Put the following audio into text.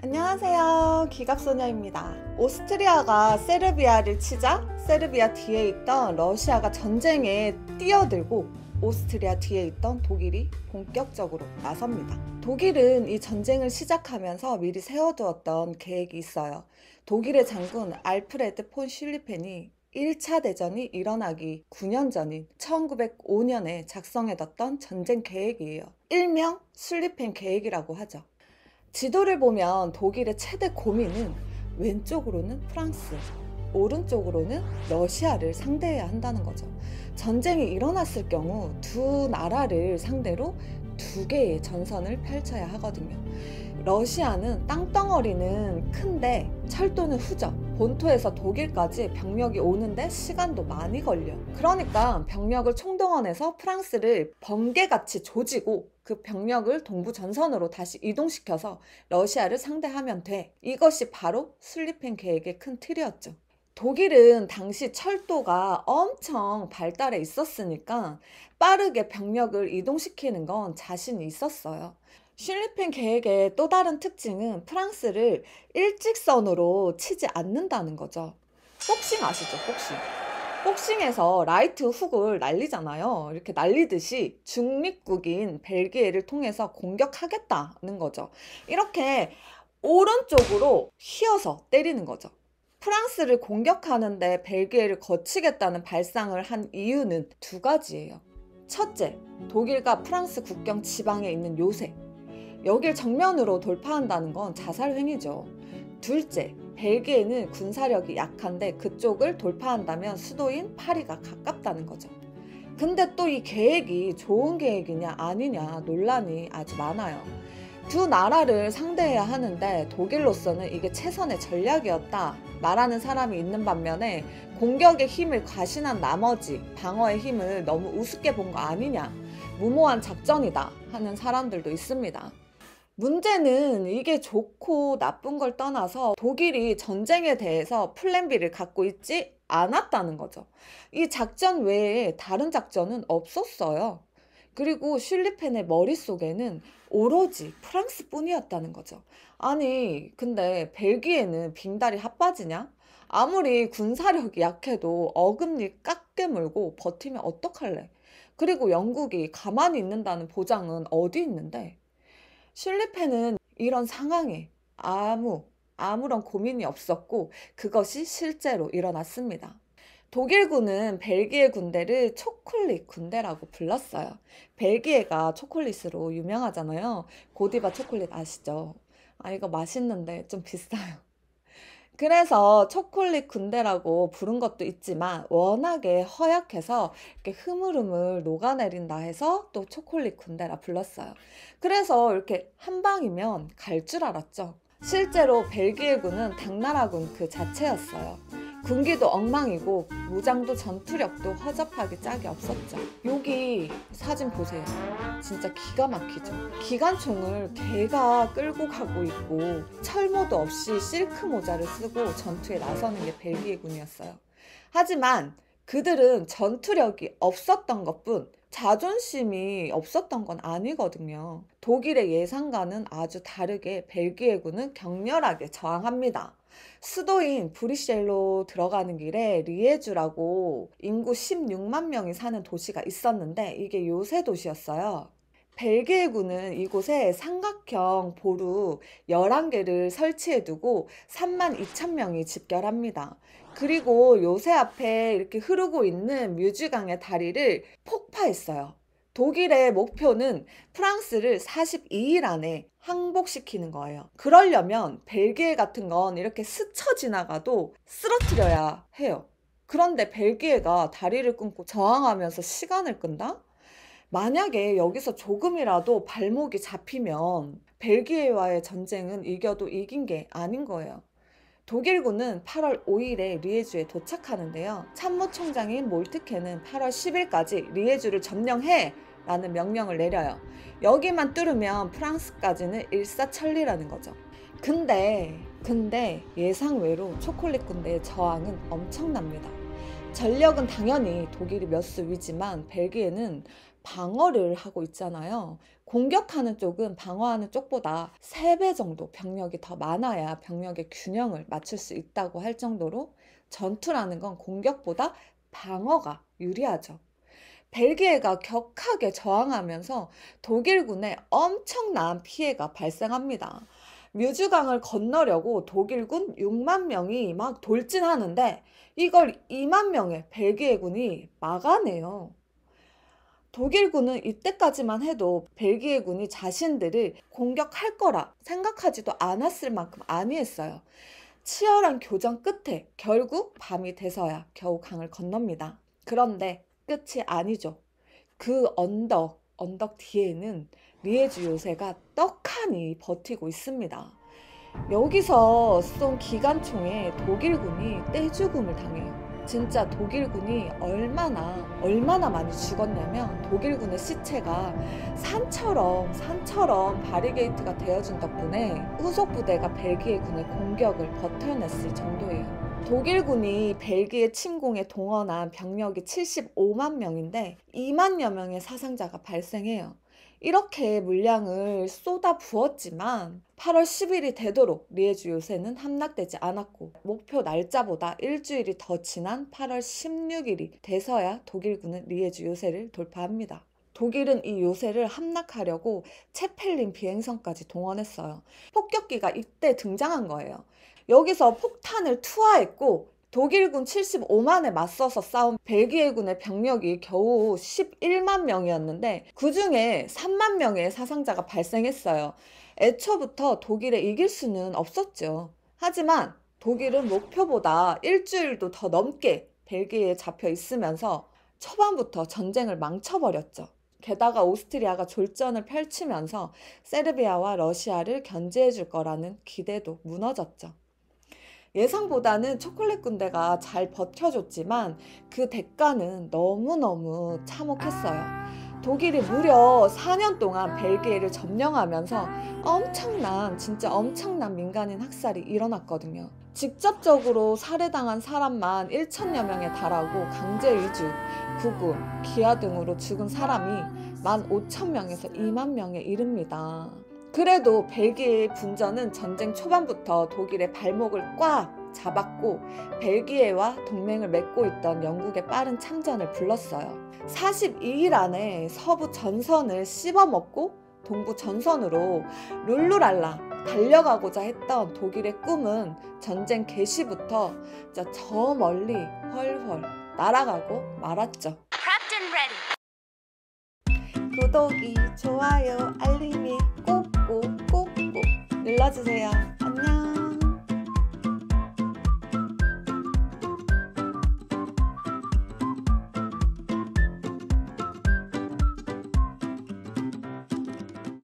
안녕하세요. 기갑소녀입니다. 오스트리아가 세르비아를 치자 세르비아 뒤에 있던 러시아가 전쟁에 뛰어들고 오스트리아 뒤에 있던 독일이 본격적으로 나섭니다. 독일은 이 전쟁을 시작하면서 미리 세워두었던 계획이 있어요. 독일의 장군 알프레드 폰 슐리펜이 1차 대전이 일어나기 9년 전인 1905년에 작성해뒀던 전쟁 계획이에요. 일명 슐리펜 계획이라고 하죠. 지도를 보면 독일의 최대 고민은 왼쪽으로는 프랑스, 오른쪽으로는 러시아를 상대해야 한다는 거죠. 전쟁이 일어났을 경우 두 나라를 상대로 두 개의 전선을 펼쳐야 하거든요. 러시아는 땅덩어리는 큰데 철도는 후져. 본토에서 독일까지 병력이 오는데 시간도 많이 걸려. 그러니까 병력을 총동원해서 프랑스를 번개같이 조지고 그 병력을 동부 전선으로 다시 이동시켜서 러시아를 상대하면 돼. 이것이 바로 슐리펜 계획의 큰 틀이었죠. 독일은 당시 철도가 엄청 발달해 있었으니까 빠르게 병력을 이동시키는 건 자신이 있었어요. 슐리펜 계획의 또 다른 특징은 프랑스를 일직선으로 치지 않는다는 거죠. 복싱 아시죠? 복싱. 복싱에서 라이트 훅을 날리잖아요. 이렇게 날리듯이 중립국인 벨기에를 통해서 공격하겠다는 거죠. 이렇게 오른쪽으로 휘어서 때리는 거죠. 프랑스를 공격하는데 벨기에를 거치겠다는 발상을 한 이유는 두 가지예요. 첫째, 독일과 프랑스 국경 지방에 있는 요새. 여길 정면으로 돌파한다는 건 자살 행위죠. 둘째, 벨기에는 군사력이 약한데 그쪽을 돌파한다면 수도인 파리가 가깝다는 거죠. 근데 또 이 계획이 좋은 계획이냐 아니냐 논란이 아주 많아요. 두 나라를 상대해야 하는데 독일로서는 이게 최선의 전략이었다 말하는 사람이 있는 반면에 공격의 힘을 과신한 나머지 방어의 힘을 너무 우습게 본 거 아니냐 무모한 작전이다 하는 사람들도 있습니다. 문제는 이게 좋고 나쁜 걸 떠나서 독일이 전쟁에 대해서 플랜 B를 갖고 있지 않았다는 거죠. 이 작전 외에 다른 작전은 없었어요. 그리고 슐리펜의 머릿속에는 오로지 프랑스 뿐이었다는 거죠. 아니, 근데 벨기에는 빙다리 핫바지냐? 아무리 군사력이 약해도 어금니 깎게 물고 버티면 어떡할래? 그리고 영국이 가만히 있는다는 보장은 어디 있는데? 슐리펜은 이런 상황에 아무, 아무런 고민이 없었고 그것이 실제로 일어났습니다. 독일군은 벨기에 군대를 초콜릿 군대라고 불렀어요. 벨기에가 초콜릿으로 유명하잖아요. 고디바 초콜릿 아시죠? 아, 이거 맛있는데 좀 비싸요. 그래서 초콜릿 군대라고 부른 것도 있지만 워낙에 허약해서 이렇게 흐물흐물 녹아내린다 해서 또 초콜릿 군대라 불렀어요. 그래서 이렇게 한 방이면 갈 줄 알았죠. 실제로 벨기에군은 당나라군 그 자체였어요. 군기도 엉망이고 무장도 전투력도 허접하기 짝이 없었죠. 여기 사진 보세요. 진짜 기가 막히죠. 기관총을 개가 끌고 가고 있고 철모도 없이 실크 모자를 쓰고 전투에 나서는 게 벨기에 군이었어요. 하지만 그들은 전투력이 없었던 것뿐 자존심이 없었던 건 아니거든요. 독일의 예상과는 아주 다르게 벨기에군은 격렬하게 저항합니다. 수도인 브리셀로 들어가는 길에 리에주라고 인구 16만 명이 사는 도시가 있었는데 이게 요새 도시였어요. 벨기에군은 이곳에 삼각형 보루 11개를 설치해 두고 3만 2천 명이 집결합니다. 그리고 요새 앞에 이렇게 흐르고 있는 뮤즈강의 다리를 폭파했어요. 독일의 목표는 프랑스를 42일 안에 항복시키는 거예요. 그러려면 벨기에 같은 건 이렇게 스쳐 지나가도 쓰러뜨려야 해요. 그런데 벨기에가 다리를 끊고 저항하면서 시간을 끈다? 만약에 여기서 조금이라도 발목이 잡히면 벨기에와의 전쟁은 이겨도 이긴 게 아닌 거예요. 독일군은 8월 5일에 리에주에 도착하는데요. 참모총장인 몰트케는 8월 10일까지 리에주를 점령해 라는 명령을 내려요. 여기만 뚫으면 프랑스까지는 일사천리라는 거죠. 근데 근데 예상외로 초콜릿 군대의 저항은 엄청납니다. 전력은 당연히 독일이 몇 수 위지만 벨기에는 방어를 하고 있잖아요. 공격하는 쪽은 방어하는 쪽보다 3배 정도 병력이 더 많아야 병력의 균형을 맞출 수 있다고 할 정도로 전투라는 건 공격보다 방어가 유리하죠. 벨기에가 격하게 저항하면서 독일군에 엄청난 피해가 발생합니다. 뮤즈강을 건너려고 독일군 6만 명이 막 돌진하는데 이걸 2만 명의 벨기에군이 막아내요. 독일군은 이때까지만 해도 벨기에군이 자신들을 공격할 거라 생각하지도 않았을 만큼 아니했어요. 치열한 교전 끝에 결국 밤이 돼서야 겨우 강을 건넙니다. 그런데 끝이 아니죠. 그 언덕, 언덕 뒤에는 리에주 요새가 떡하니 버티고 있습니다. 여기서 쏜 기관총에 독일군이 떼죽음을 당해요. 진짜 독일군이 얼마나 얼마나 많이 죽었냐면 독일군의 시체가 산처럼 산처럼 바리게이트가 되어준 덕분에 후속 부대가 벨기에 군의 공격을 버텨냈을 정도예요. 독일군이 벨기에 침공에 동원한 병력이 75만 명인데 2만여 명의 사상자가 발생해요. 이렇게 물량을 쏟아 부었지만 8월 10일이 되도록 리에주 요새는 함락되지 않았고 목표 날짜보다 일주일이 더 지난 8월 16일이 돼서야 독일군은 리에주 요새를 돌파합니다. 독일은 이 요새를 함락하려고 체펠린 비행선까지 동원했어요. 폭격기가 이때 등장한 거예요. 여기서 폭탄을 투하했고 독일군 75만에 맞서서 싸운 벨기에군의 병력이 겨우 11만 명이었는데 그 중에 3만 명의 사상자가 발생했어요. 애초부터 독일에 이길 수는 없었죠. 하지만 독일은 목표보다 일주일도 더 넘게 벨기에에 잡혀 있으면서 초반부터 전쟁을 망쳐버렸죠. 게다가 오스트리아가 졸전을 펼치면서 세르비아와 러시아를 견제해 줄 거라는 기대도 무너졌죠. 예상보다는 초콜릿 군대가 잘 버텨줬지만 그 대가는 너무너무 참혹했어요. 독일이 무려 4년 동안 벨기에를 점령하면서 엄청난, 진짜 엄청난 민간인 학살이 일어났거든요. 직접적으로 살해당한 사람만 1천여 명에 달하고 강제 이주, 구금, 기아 등으로 죽은 사람이 15,000명에서 2만 명에 이릅니다. 그래도 벨기에의 분전은 전쟁 초반부터 독일의 발목을 꽉 잡았고 벨기에와 동맹을 맺고 있던 영국의 빠른 참전을 불렀어요. 42일 안에 서부 전선을 씹어먹고 동부 전선으로 룰루랄라 달려가고자 했던 독일의 꿈은 전쟁 개시부터 저 멀리 헐헐 날아가고 말았죠. 구독이, 좋아요, 就这样